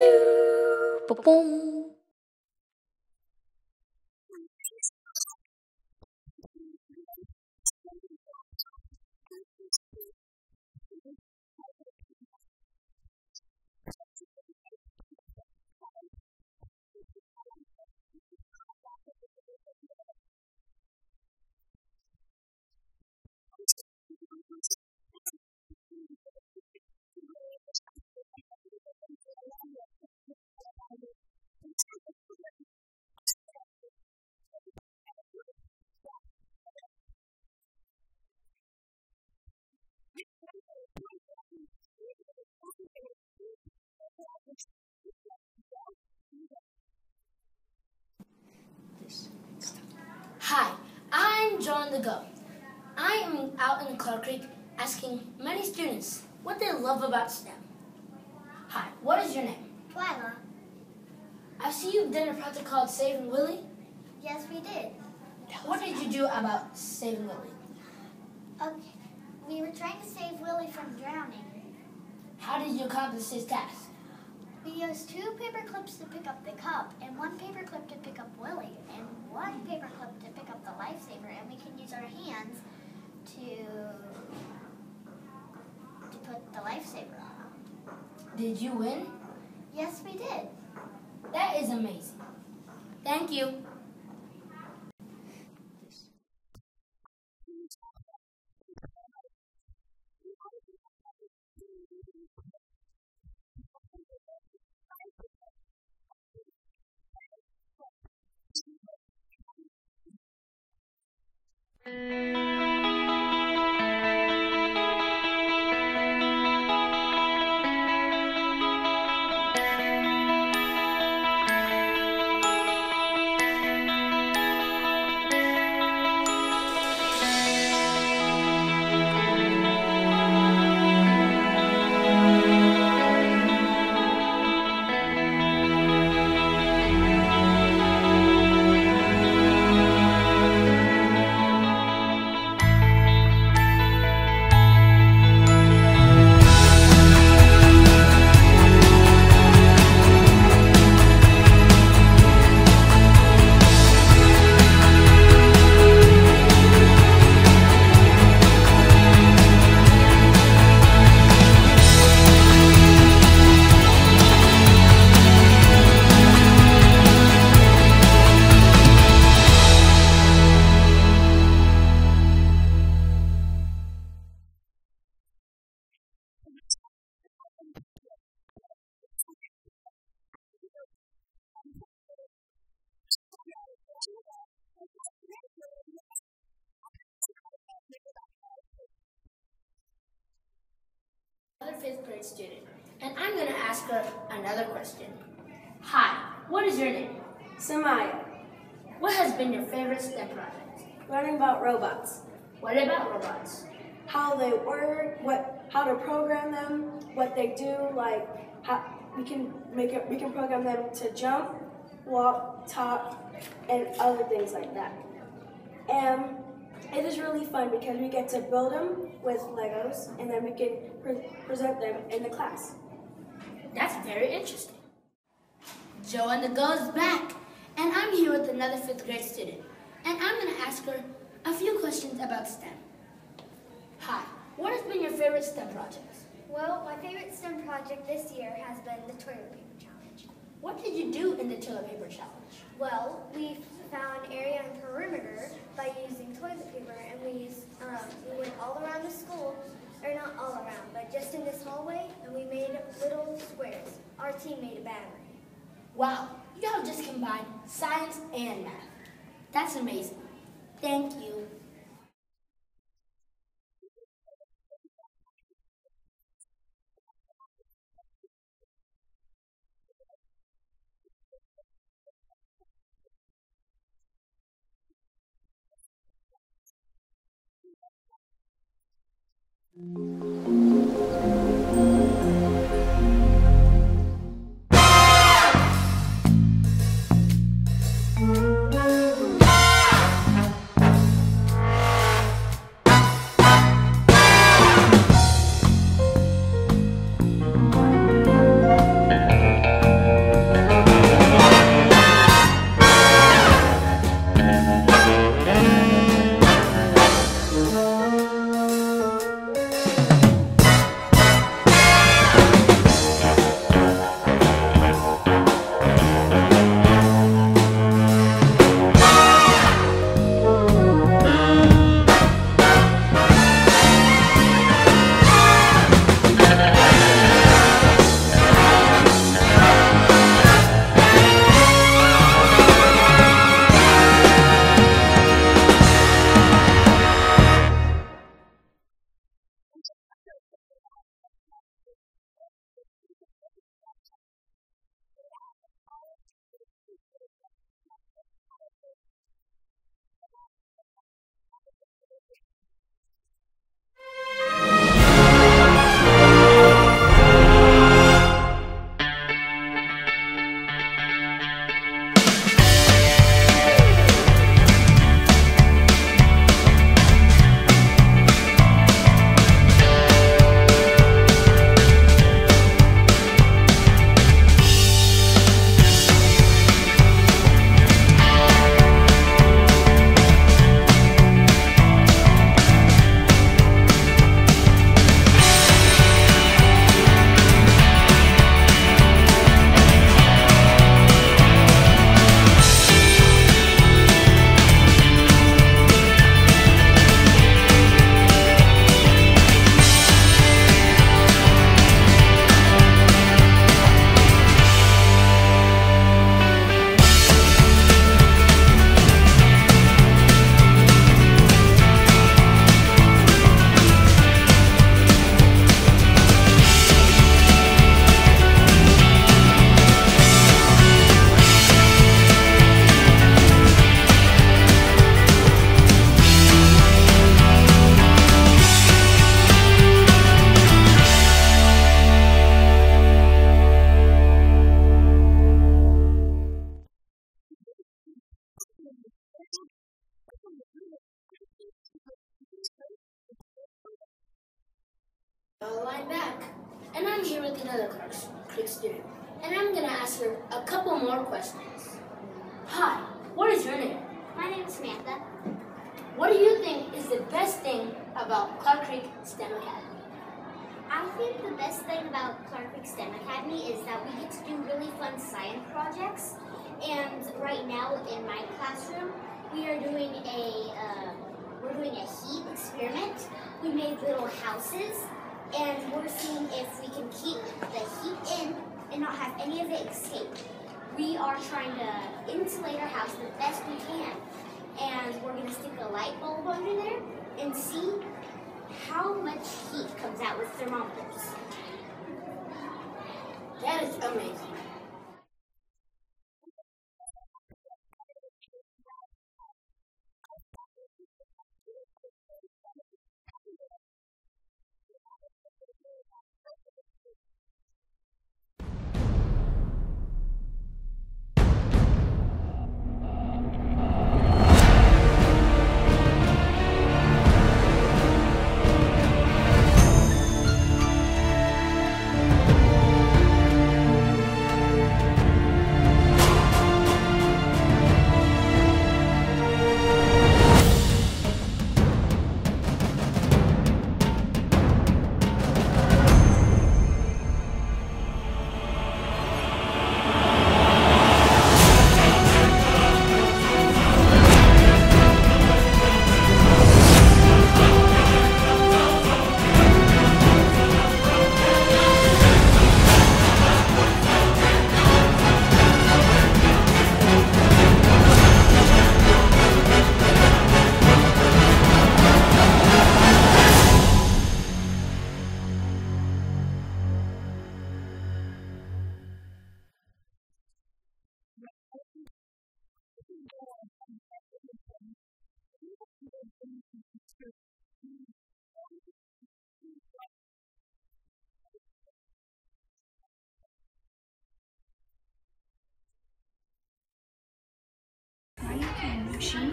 Ba-boom. Hi, I'm John the Go. I am out in Clark Creek asking many students what they love about STEM. Hi, what is your name? Twyla. I see you've done a project called Saving Willie. Yes, we did. What did you do about Saving Willie? Okay. We were trying to save Willie from drowning. How did you accomplish this task? We used two paper clips to pick up the cup and one paper clip to pick up Willie and one paper clip to pick up the lifesaver and we can use our hands to to put the lifesaver on. Did you win? Yes, we did. That is amazing. Thank you. Another fifth grade student, and I'm going to ask her another question. Hi, what is your name? Samaya, What has been your favorite STEM project? learning about robots, What about robots? how they work, what, how to program them, what they do, like how we can make it, we can program them to jump, walk, talk, and other things like that. And it is really fun because we get to build them with Legos, and then we can pre- present them in the class. That's very interesting. Joe and the Go is back, and I'm here with another fifth grade student, and I'm going to ask her a few questions about STEM. Hi, what has been your favorite STEM project? Well, my favorite STEM project this year has been the toilet paper challenge. What did you do in the toilet paper challenge? Well, we found area and perimeter by using toilet paper, and we used, um, we went all around the school, or not all around, but just in this hallway, and we made little squares. Our team made a battery. Wow, you have just combined science and math. That's amazing. Thank you. Well, I'm back, and I'm here with another Clark Creek student, and I'm gonna ask her a couple more questions. Hi, what is your name? My name is Samantha. What do you think is the best thing about Clark Creek STEM Academy? I think the best thing about Clark Creek STEM Academy is that we get to do really fun science projects. And right now in my classroom, we are doing a uh, we're doing a heat experiment. We made little houses, and we're seeing if we can keep the heat in and not have any of it escape. We are trying to insulate our house the best we can, and we're gonna stick a light bulb under there and see how much heat comes out with thermometers. That is amazing. Machine.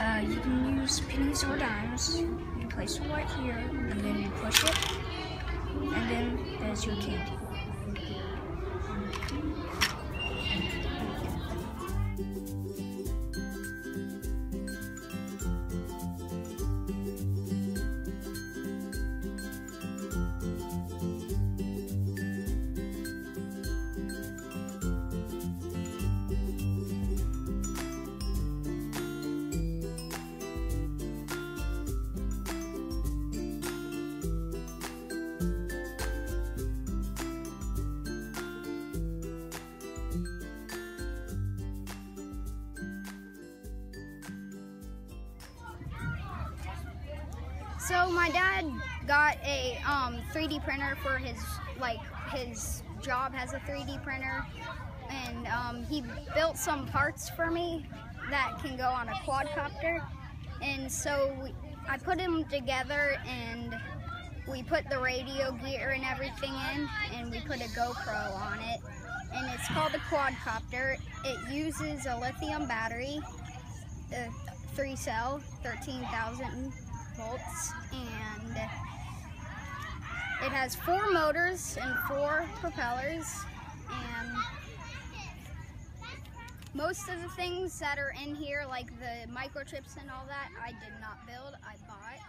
Uh, you can use pennies or dimes. You place it right here, and then you push it, and then there's your candy. So my dad got a um, 3D printer for his like his job has a 3D printer, and um, he built some parts for me that can go on a quadcopter. And so we, I put them together, and we put the radio gear and everything in, and we put a GoPro on it. And it's called a quadcopter. It uses a lithium battery, a three cell, 13,000 volts, and it has four motors and four propellers, and most of the things that are in here, like the microchips and all that, I did not build, I bought.